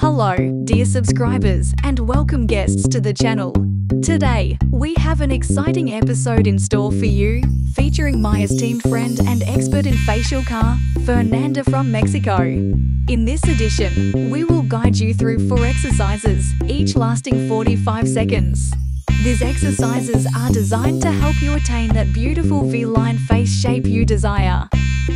Hello, dear subscribers, and welcome guests to the channel. Today, we have an exciting episode in store for you, featuring my esteemed friend and expert in facial car, Fernanda from Mexico. In this edition, we will guide you through four exercises, each lasting 45 seconds. These exercises are designed to help you attain that beautiful V-line face shape you desire.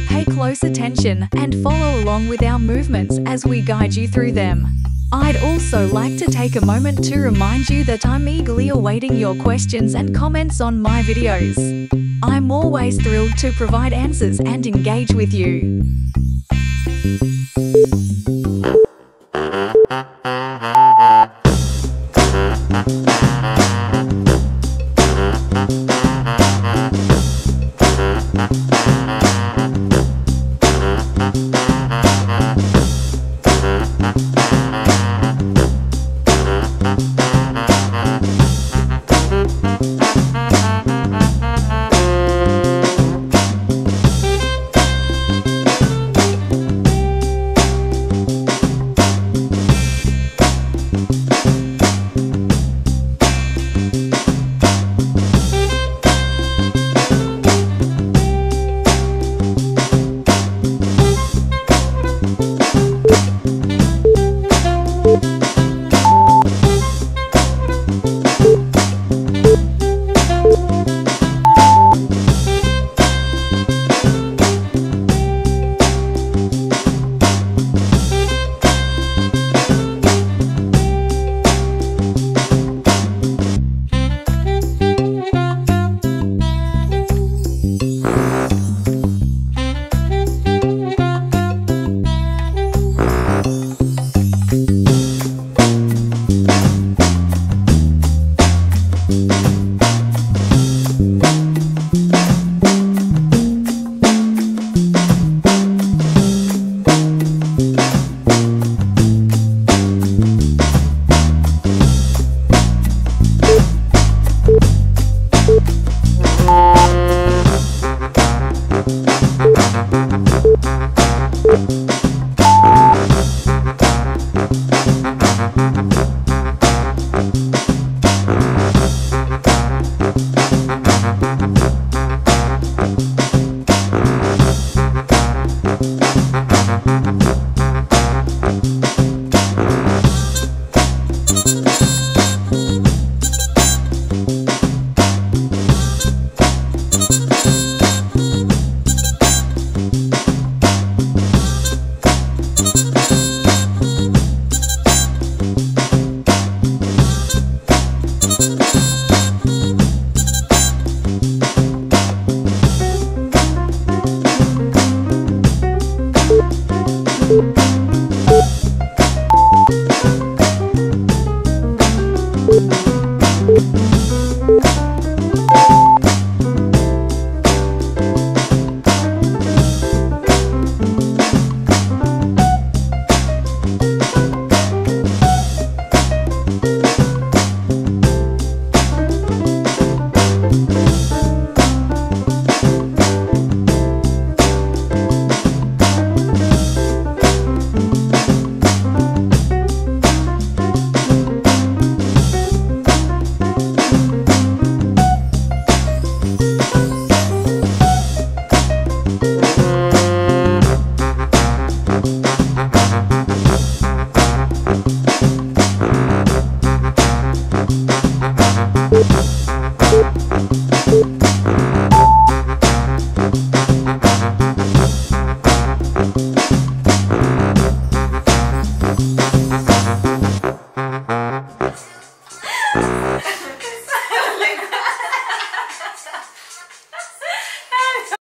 Pay close attention and follow along with our movements as we guide you through them. I'd also like to take a moment to remind you that I'm eagerly awaiting your questions and comments on my videos. I'm always thrilled to provide answers and engage with you.